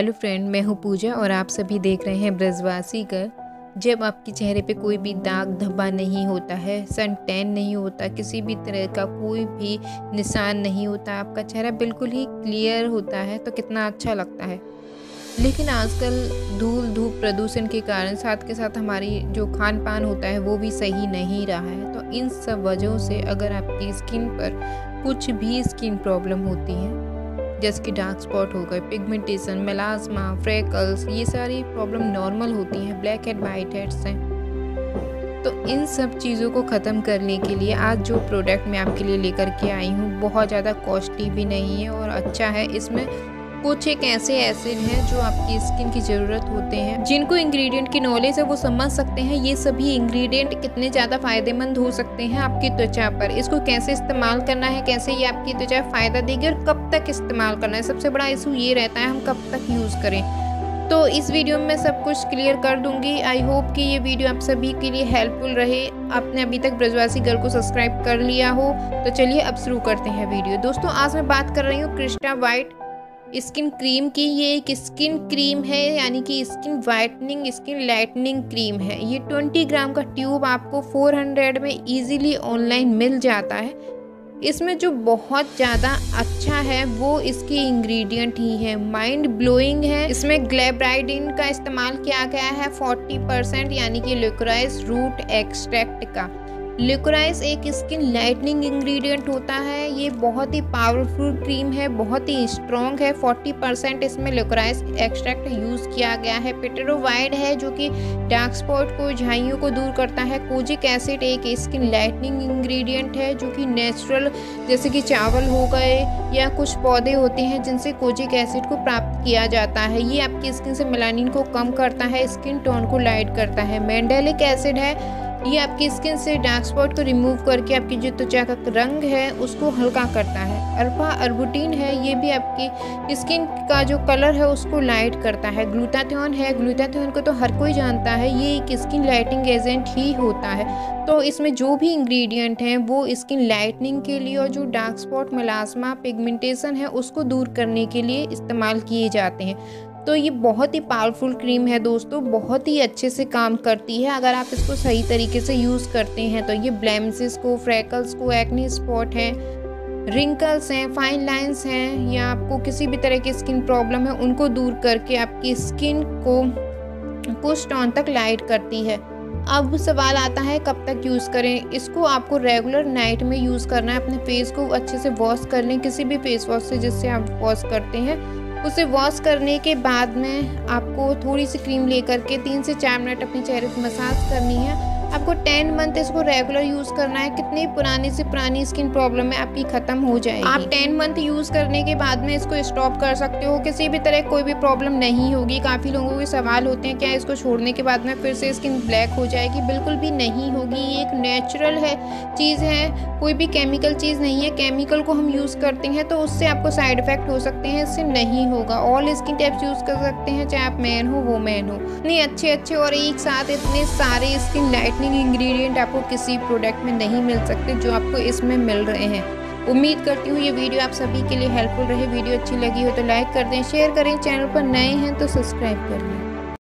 Hello friend, मैं हूँ पूजा और आप सभी देख रहे हैं ब्रजवासी कर जब आपके चेहरे पे कोई भी दाग धब्बा नहीं होता है सन टैन नहीं होता, किसी भी तरह का कोई भी निशान नहीं होता, आपका चेहरा बिल्कुल ही क्लियर होता है तो कितना अच्छा लगता है। लेकिन आजकल धूल धूप प्रदूषण के कारण साथ के साथ हमारी जो खान पान होता है, वो भी सही नहीं रहा है। तो इन सब वजहों से अगर आपकी स्किन पर कुछ भी स्किन प्रॉब्लम होती है जैसे कि डार्क स्पॉट हो गए पिगमेंटेशन मेलाजमा फ्रेकल्स ये सारी प्रॉब्लम नॉर्मल होती हैं ब्लैक हेड वाइट हेड्स हैं। तो इन सब चीज़ों को ख़त्म करने के लिए आज जो प्रोडक्ट मैं आपके लिए लेकर के आई हूँ, बहुत ज़्यादा कॉस्टली भी नहीं है और अच्छा है। इसमें कुछ एक ऐसे एसिड हैं जो आपकी स्किन की ज़रूरत होते हैं। जिनको इंग्रेडिएंट की नॉलेज है, वो समझ सकते हैं ये सभी इंग्रेडिएंट कितने ज़्यादा फ़ायदेमंद हो सकते हैं आपकी त्वचा पर। इसको कैसे इस्तेमाल करना है, कैसे ये आपकी त्वचा फ़ायदा देगी और कब तक इस्तेमाल करना है। सबसे बड़ा इशू ये रहता है, हम कब तक यूज़ करें। तो इस वीडियो में सब कुछ क्लियर कर दूँगी। आई होप कि ये वीडियो आप सभी के लिए हेल्पफुल रहे। आपने अभी तक ब्रजवासी गर्ल को सब्सक्राइब कर लिया हो। तो चलिए अब शुरू करते हैं वीडियो दोस्तों, आज मैं बात कर रही हूँ कृष्णा वाइट स्किन क्रीम की, ये एक स्किन क्रीम है, यानी कि skin whitening, skin lightening cream है। ये 20 ग्राम का ट्यूब आपको 400 में इजीली ऑनलाइन मिल जाता है। इसमें जो बहुत ज़्यादा अच्छा है, वो इसके इंग्रेडिएंट ही है। माइंड ब्लोइंग है। इसमें ग्लेब्राइडिन का इस्तेमाल किया गया है 40 परसेंट, यानी कि लिक्राइज रूट एक्सट्रैक्ट का। लिकोराइस एक स्किन लाइटनिंग इंग्रेडिएंट होता है। ये बहुत ही पावरफुल क्रीम है, बहुत ही स्ट्रॉन्ग है। 40 परसेंट इसमें लिकोराइस एक्सट्रैक्ट यूज़ किया गया है। पेटेरोवाइड है जो कि डार्क स्पॉट को, झाइयों को दूर करता है। कोजिक एसिड एक स्किन लाइटनिंग इंग्रेडिएंट है जो कि नेचुरल जैसे कि चावल हो गए या कुछ पौधे होते हैं जिनसे कोजिक एसिड को प्राप्त किया जाता है। ये आपकी स्किन से मेलानिन को कम करता है स्किन टोन को लाइट करता है। मैंडेलिक एसिड है ये आपकी स्किन से डार्क स्पॉट को रिमूव करके आपकी जो त्वचा का रंग है, उसको हल्का करता है। अल्फ़ा अर्बुटीन है, ये भी आपकी स्किन का जो कलर है, उसको लाइट करता है। ग्लूटाथियोन है ग्लूटाथियोन को तो हर कोई जानता है, ये एक स्किन लाइटिंग एजेंट ही होता है। तो इसमें जो भी इंग्रेडिएंट हैं, वो स्किन लाइटनिंग के लिए और जो डार्क स्पॉट मलाजमा पिगमेंटेशन है, उसको दूर करने के लिए इस्तेमाल किए जाते हैं। तो ये बहुत ही पावरफुल क्रीम है दोस्तों, बहुत ही अच्छे से काम करती है। अगर आप इसको सही तरीके से यूज़ करते हैं तो ये ब्लैमसिस को फ्रैकल्स को एक्नी स्पॉट है रिंकल्स हैं फाइन लाइंस हैं, या आपको किसी भी तरह की स्किन प्रॉब्लम है, उनको दूर करके आपकी स्किन को कुछ टॉन तक लाइट करती है। अब सवाल आता है कब तक यूज़ करें? इसको आपको रेगुलर नाइट में यूज़ करना है। अपने फेस को अच्छे से वॉश कर लें, किसी भी फेस वॉश से, जिससे आप वॉश करते हैं। उसे वॉश करने के बाद में आपको थोड़ी सी क्रीम लेकर के तीन से चार मिनट अपने चेहरे पर मसाज करनी है। आपको टेन मंथ इसको रेगुलर यूज़ करना है। कितनी पुरानी से पुरानी स्किन प्रॉब्लम है आपकी ख़त्म हो जाएगी। आप टेन मंथ यूज़ करने के बाद में इसको स्टॉप कर सकते हो। किसी भी तरह कोई भी प्रॉब्लम नहीं होगी। काफ़ी लोगों के सवाल होते हैं, क्या इसको छोड़ने के बाद में फिर से स्किन ब्लैक हो जाएगी? बिल्कुल भी नहीं होगी। ये एक नेचुरल है, चीज़ है। कोई भी केमिकल चीज़ नहीं है। केमिकल को हम यूज़ करते हैं तो उससे आपको साइड इफ़ेक्ट हो सकते हैं। इससे नहीं होगा। ऑल स्किन टाइप्स यूज़ कर सकते हैं, चाहे आप मैन हो, वो मैन हो। इतने अच्छे अच्छे और एक साथ इतने सारे स्किन लाइटनिंग इंग्रेडिएंट आपको किसी प्रोडक्ट में नहीं मिल सकते जो आपको इसमें मिल रहे हैं। उम्मीद करती हूँ ये वीडियो आप सभी के लिए हेल्पफुल रहे। वीडियो अच्छी लगी हो तो लाइक कर दें शेयर करें। चैनल पर नए हैं तो सब्सक्राइब कर लें।